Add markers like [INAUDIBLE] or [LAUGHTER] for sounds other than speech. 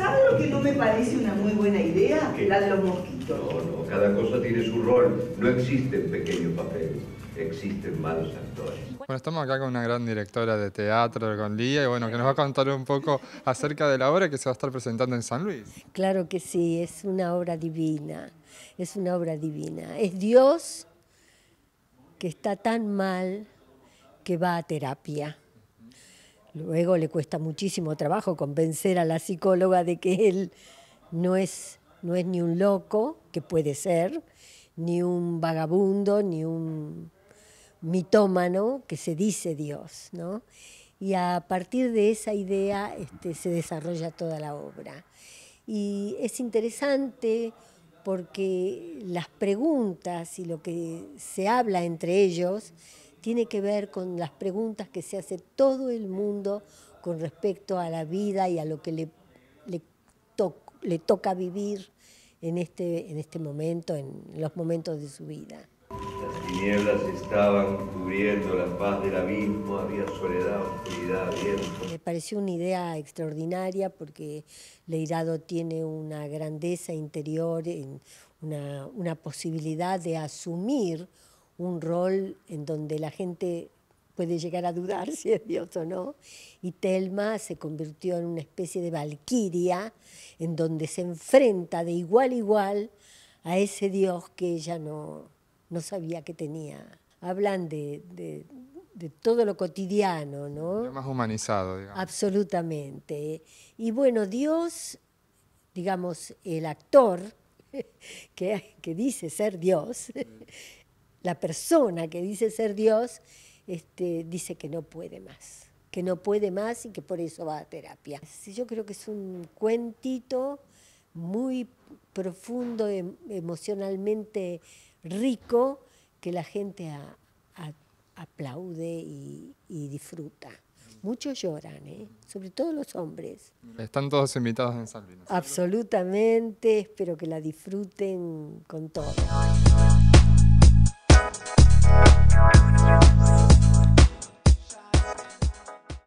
¿Sabe lo que no me parece una muy buena idea? ¿Qué? La de los mosquitos. No, no, cada cosa tiene su rol. No existen pequeños papeles, existen malos actores. Bueno, estamos acá con una gran directora de teatro, con Lía, y bueno, que nos va a contar un poco acerca de la obra que se va a estar presentando en San Luis. Claro que sí, es una obra divina, es una obra divina. Es Dios que está tan mal que va a terapia. Luego le cuesta muchísimo trabajo convencer a la psicóloga de que él no es, no es ni un loco, que puede ser, ni un vagabundo, ni un mitómano que se dice Dios, ¿no? Y a partir de esa idea este, se desarrolla toda la obra. Y es interesante porque las preguntas y lo que se habla entre ellos tiene que ver con las preguntas que se hace todo el mundo con respecto a la vida y a lo que le, le, to, le toca vivir en este, en este momento, en los momentos de su vida. Las tinieblas estaban cubriendo la paz del abismo, había soledad, oscuridad, viento. Me pareció una idea extraordinaria porque Leirado tiene una grandeza interior, una, una posibilidad de asumir un rol en donde la gente puede llegar a dudar [LAUGHS] si es Dios o no. Y Telma se convirtió en una especie de valquiria en donde se enfrenta de igual a igual a ese Dios que ella no, no sabía que tenía. Hablan de, de, de todo lo cotidiano, ¿no? Más humanizado, digamos. Absolutamente. Y bueno, Dios, digamos, el actor [LAUGHS] que, que dice ser Dios, la persona que dice ser Dios, este, dice que no puede más, que no puede más y que por eso va a terapia. Yo creo que es un cuentito muy profundo, em, emocionalmente rico, que la gente a, a, aplaude y, y, disfruta. Muchos lloran, ¿eh? sobre todo los hombres. Están todos invitados en San Luis. ¿no? Absolutamente, espero que la disfruten con todo.